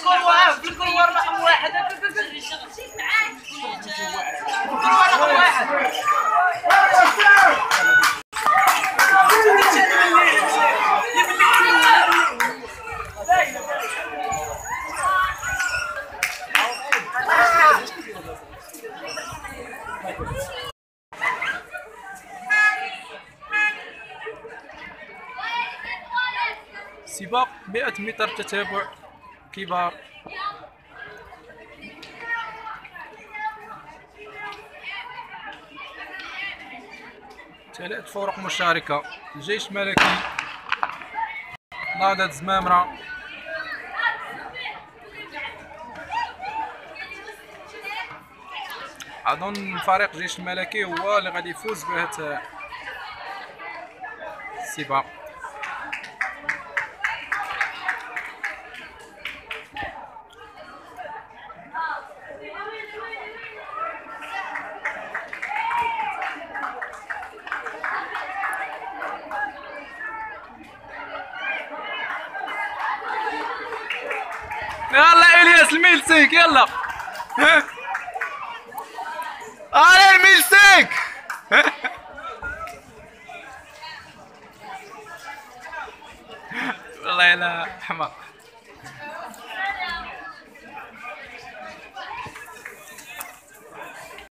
بالكل واحد بالكل رقم واحد سباق 100 متر تتابع كبار. ثلاث فرق مشاركة. الجيش الملكي نهضة زمامرة. أظن فريق الجيش الملكي هو اللي غادي يفوز بهذا السباق. يلا إلياس الميلسيك يلا. على الميلسيك والله يلا حمار